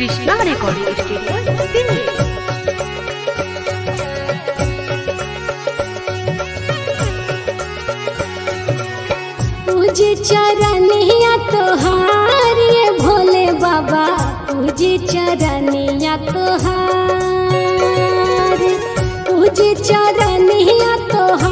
Krishna recording studio Delhi पूजे चरनिया तोहार ये भोले बाबा। पूजे चरनिया तोहार पूजे चरनिया तोहार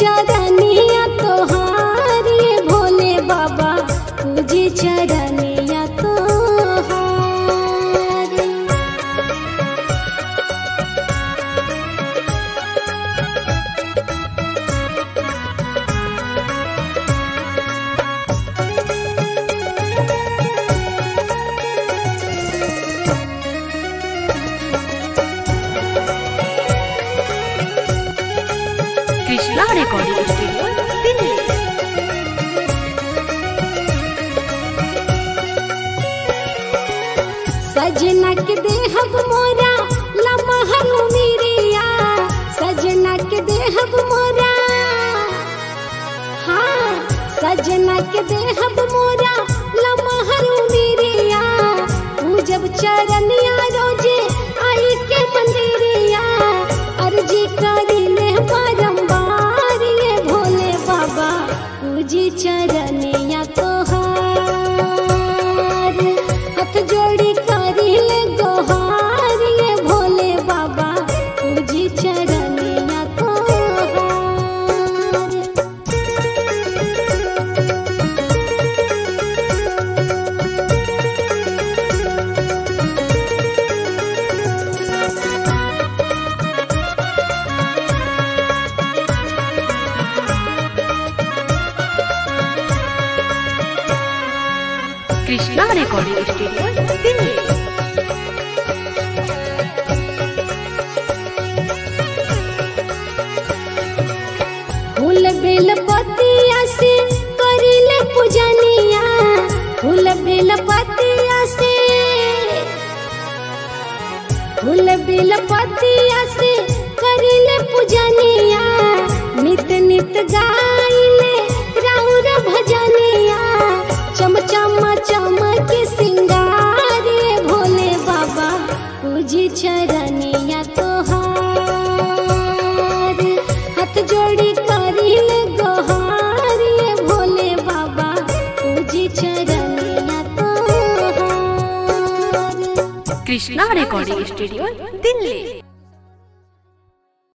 ज्यादा कृष्णा रिकॉर्डिंग स्टूडियो दिल्ली सजना के देहब मोरा लमहल मीरिया। सजना के देहब मोरा। हाँ सजना के देहब मोरा। कृष्णा रिकॉर्डिंग स्टूडियो दिल्ली फूल बेल पतिया से करिले पूजनिया पतिया से पतिया पूजी चरनिया तोहार हाथ जोड़ी करिले गोहार ये भोले बाबा पूजी चरनिया तोहार कृष्णा रिकॉर्डिंग स्टूडियो दिल्ली